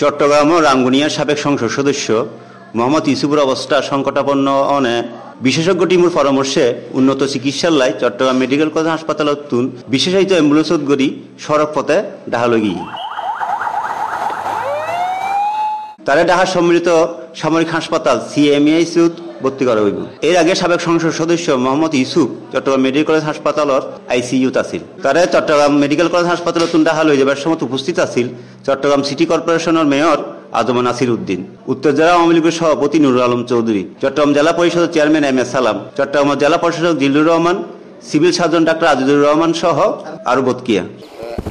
চট্টগ্রাম ও রাঙ্গুনিয়ার সাবেক সংসদ সদস্য মোহাম্মদ ইউসুফুর অবস্থা সংকটাপন্ন অনে বিশেষজ্ঞ টিমুর পরামর্শে উন্নত চিকিৎসার লাই চট্টগ্রাম মেডিকেল কলেজ হাসপাতালত বিশেষায়িত অ্যাম্বুলেন্সত গড়ি সড়ক পথে ডাহালগি। তারে ডাহা সম্মিলিত সামরিক হাসপাতাল সিএমএইচুত ভর্তি করা হইব। এর আগে সাবেক সংসদ সদস্য মোহাম্মদ ইউসুফ চট্টগ্রাম মেডিকেল কলেজ হাসপাতালত আইসিইউত আছিল। তারে চট্টগ্রাম মেডিকেল কলেজ হাসপাতালত ডাহা লই যাবার সময় উপস্থিত আছিল চট্টগ্রাম সিটি কর্পোরেশনের মেয়র আজম নাসির উদ্দিন। উত্তর জেলা আওয়ামী লীগের সভাপতি নুরুল আলম চৌধুরী, চট্টগ্রাম জেলা পরিষদের chairman M S Salam, Chittagong জেলা প্রশাসক Zillur Rahman, civil surgeon doctor Azizur Rahman সহ আরও বতকিয়া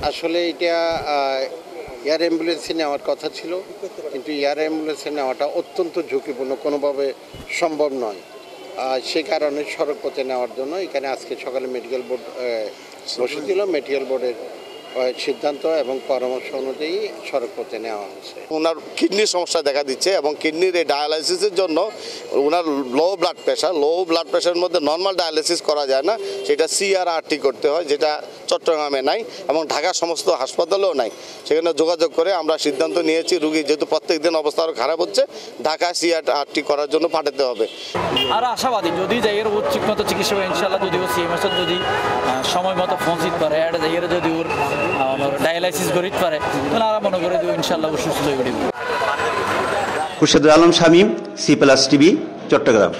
আসলে এটা এয়ার অ্যাম্বুলেন্সে নেওয়ার কথা ছিল, কিন্তু এয়ার অ্যাম্বুলেন্সে নেওয়াটা অত্যন্ত ঝুঁকিপূর্ণ, কোনোভাবে সম্ভব নয়। সে কারণে সড়ক পথে নেওয়ার জন্য এখানে আজকে সকালে মেডিকেল বোর্ড বসেছিল মেডিকেল বোর্ডের সিদ্ধান্ত এবং পরামর্শ অনুযায়ী সড়ক পথে নেওয়া হয়েছে। ওনার কিডনির সমস্যা দেখা দিচ্ছে এবং কিডনির এই ডায়ালাইসিসের জন্য ওনার low blood pressure low blood প্রেশারের মধ্যে নর্মাল ডায়ালাইসিস করা যায় না সেটা সিআরআরটি করতে হয় যেটা চট্টগ্রামে নাই এবং ঢাকার সমস্ত হাসপাতালেও নাই। সেখানে যোগাযোগ করে আমরা সিদ্ধান্ত নিয়েছি রুগী যেহেতু প্রত্যেক দিন অবস্থা আরও খারাপ হচ্ছে ঢাকা সিআরআরটি করার জন্য পাঠাতে হবে। আর আশাবাদী যদি জায়গার ওর ঠিকমতো চিকিৎসা হয় ইনশাল্লাহ যদি ও সিএমএস যদি সময় মতো পৌঁছিত পারে এটা জায়গার যদি ওর ডায়ালাইসিস করিতে পারে, তাহলে আর মনে করে ইনশাল্লাহ সুস্থ হয়ে উঠিব Khurshedul Alam Shamim, C plus TV, Chittagong.